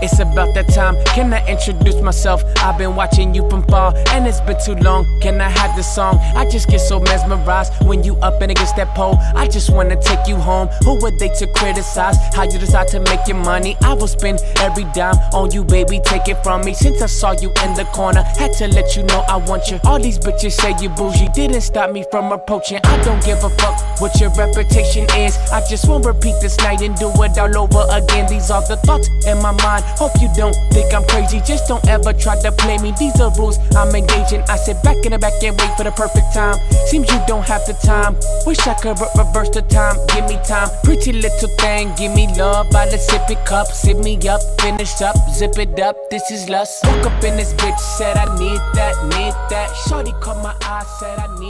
It's about that time. Can I introduce myself? I've been watching you from far, and it's been too long. Can I have the song? I just get so mesmerized when you up and against that pole. I just wanna take you home. Who are they to criticize? How you decide to make your money? I will spend every dime on you, baby. Take it from me. Since I saw you in the corner, had to let you know I want you. All these bitches say you bougie, didn't stop me from approaching. I don't give a fuck what your reputation is. I just won't repeat this night and do it all over again. These are the thoughts in my mind. Hope you don't think I'm crazy. Just don't ever try to play me. These are rules I'm engaging. I sit back in the back and wait for the perfect time. Seems you don't have the time. Wish I could re- reverse the time. Give me time. Pretty little thing. Give me love by the sippy cup. Sip me up. Finish up. Zip it up. This is lust. Woke up in this bitch. Said I need that. Need that. Shorty caught my eye. Said I need